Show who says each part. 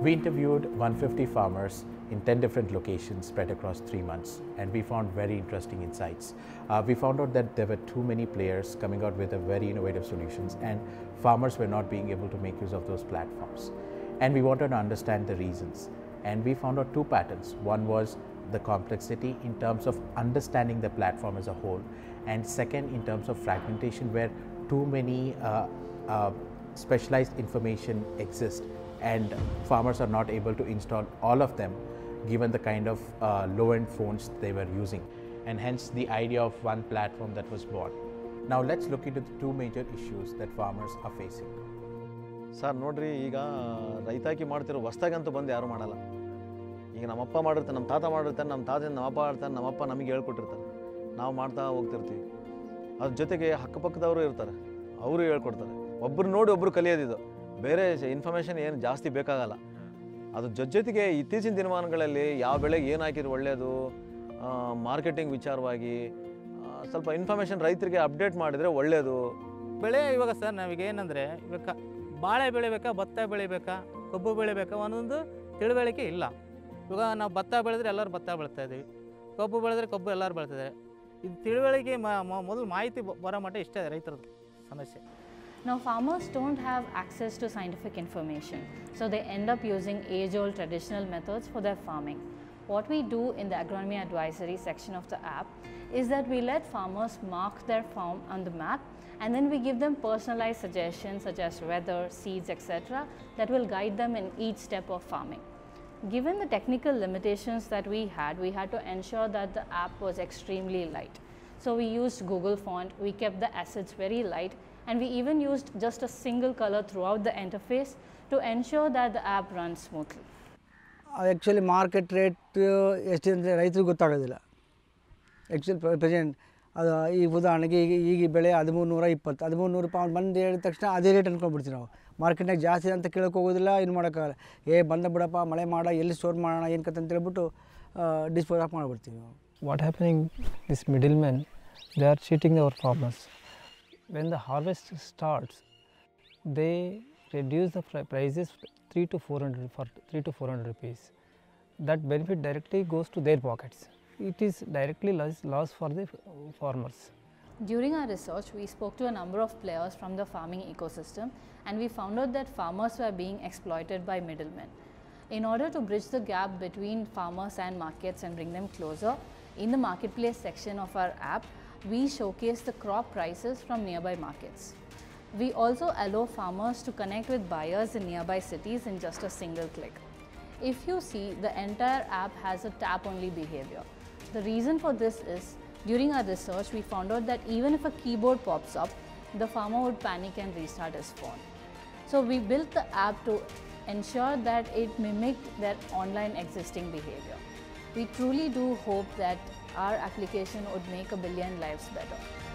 Speaker 1: We interviewed 150 farmers in 10 different locations spread across three months, and we found very interesting insights. Uh, we found out that there were too many players coming out with a very innovative solutions, and farmers were not being able to make use of those platforms. And we wanted to understand the reasons. And we found out two patterns. One was the complexity in terms of understanding the platform as a whole, and second, in terms of fragmentation, where too many uh, uh, specialized information exist and farmers are not able to install all of them given the kind of uh, low-end phones they were using and hence the idea of one platform that was born. Now let's look into the two major issues that farmers are facing.
Speaker 2: Sir ನೋಡ್ರಿ ಈಗ ರೈತಾಕಿ ಮಾಡ್ತಿರೋ ಹೊಸ್ದಾಗಂತೂ ಬಂದು ಯಾರು ಮಾಡಲ್ಲ ಈಗ ನಮ್ಮಪ್ಪ ಮಾಡಿರ್ತಾನೆ ನಮ್ಮ ತಾತ ಮಾಡಿರ್ತಾನೆ ನಮ್ಮ Namappa ನಮ್ಮಪ್ಪ ಆಡ್ತಾನೆ ನಮ್ಮಪ್ಪ ನಮಗೆ ಹೇಳ್ಕೊಟ್ಟಿರ್ತಾರೆ ನಾವು ಮಾಡ್ತಾ ಹೋಗ್ತಿರ್ತೀವಿ ಅದ್ರ ಜೊತೆಗೆ ಅಕ್ಕಪಕ್ಕದವರು ಇರ್ತಾರೆ ಅವರು ಹೇಳ್ಕೊಡ್ತಾರೆ ಒಬ್ಬರು ನೋಡಿ ಒಬ್ಬರು ಕಲಿಯೋದಿದು ಬೇರೆ ಇನ್ಫಾರ್ಮೇಷನ್ ಏನು ಜಾಸ್ತಿ ಬೇಕಾಗಲ್ಲ. ಅದು ಜೊತೆ ಜೊತೆಗೆ ಇತ್ತೀಚಿನ ದಿನಮಾನಗಳಲ್ಲಿ ಯಾವ ಬೆಳೆಗೆ ಏನು ಹಾಕಿದ್ರೆ ಒಳ್ಳೆಯದು ಮಾರ್ಕೆಟಿಂಗ್ ವಿಚಾರವಾಗಿ ಸ್ವಲ್ಪ ಇನ್ಫಾರ್ಮೇಷನ್ ರೈತರಿಗೆ ಅಪ್ಡೇಟ್ ಮಾಡಿದರೆ ಒಳ್ಳೆಯದು
Speaker 3: ಬೆಳೆ ಇವಾಗ ಸರ್ ನಾವೀಗ ಏನಂದರೆ, ಇವಾಗ ಬಾಳೆ ಬೆಳಿಬೇಕಾ, ಭತ್ತ ಬೆಳಿಬೇಕಾ, ಕಬ್ಬು ಬೆಳಿಬೇಕಾ ಒಂದೊಂದು ತಿಳುವಳಿಕೆ ಇಲ್ಲ. ಇವಾಗ ನಾವು ಭತ್ತ ಬೆಳೆದ್ರೆ ಎಲ್ಲರೂ ಭತ್ತ ಬೆಳಿತಾ ಇದ್ದೀವಿ. ಕಬ್ಬು ಬೆಳೆದ್ರೆ ಕಬ್ಬು ಎಲ್ಲರೂ ಇದ್ದಾರೆ ಇದು ತಿಳುವಳಿಕೆ ಮೊದಲು ಮಾಹಿತಿ ಬರೋ ಮಟ್ಟ ಇಷ್ಟೇ ರೈತರದ್ದು, ಸಮಸ್ಯೆ.
Speaker 4: Now, farmers don't have access to scientific information, so they end up using age old traditional methods for their farming. What we do in the agronomy advisory section of the app is that we let farmers mark their farm on the map and then we give them personalized suggestions such as weather, seeds, etc., that will guide them in each step of farming. Given the technical limitations that we had, we had to ensure that the app was extremely light. So we used Google font, we kept the assets very light, and we even used just a single color throughout the interface to ensure that the app runs smoothly.
Speaker 5: Actually market rate ಎಷ್ಟಿದೆ ಅಂದರೆ ರೈತರಿಗೆ ಗೊತ್ತಾಗೋದಿಲ್ಲ. Actually present ಅದು ಈ ಉದಾಹರಣೆಗೆ ಈಗ ಈಗ ಬೆಳೆ ಹದಿಮೂರು ನೂರ ಇಪ್ಪತ್ತು ಹದಿಮೂರು ನೂರು ರೂಪಾಯಿ ಬಂದು ಹೇಳಿದ ತಕ್ಷಣ ಅದೇ ರೇಟ್ ಅಂದ್ಕೊಂಡ್ಬಿಡ್ತೀವಿ ನಾವು. ಮಾರ್ಕೆಟ್ನಾಗ ಜಾಸ್ತಿ ಅಂತ ಕೇಳೋಕೆ ಹೋಗೋದಿಲ್ಲ ಏನು ಮಾಡೋಕ್ಕಾಗಲ್ಲ. ಏ ಬಂದ ಬಿಡಪ್ಪ ಮಳೆ ಮಾಡ ಎಲ್ಲಿ ಸ್ಟೋರ್ ಮಾಡೋಣ ಏನು ಕತೆ ಅಂತ ಹೇಳ್ಬಿಟ್ಟು ಡಿಸ್ಪೋಸ್ ಆಫ್ ಮಾಡಿಬಿಡ್ತೀವಿ ನಾವು.
Speaker 6: What happening happening middle man they are cheating our farmers. When the harvest starts they reduce the prices 3 to 400 for 3 to 400 rupees. That benefit directly goes to their pockets. It is directly loss, loss for the farmers.
Speaker 4: During our research, we spoke to a number of players from the farming ecosystem and we found out that farmers were being exploited by middlemen. In order to bridge the gap between farmers and markets and bring them closer, in the marketplace section of our app, we showcase the crop prices from nearby markets. We also allow farmers to connect with buyers in nearby cities in just a single click. If you see, the entire app has a tap only behavior. The reason for this is during our research, we found out that even if a keyboard pops up, the farmer would panic and restart his phone. So we built the app to ensure that it mimicked their online existing behavior. We truly do hope that our application would make a billion lives better.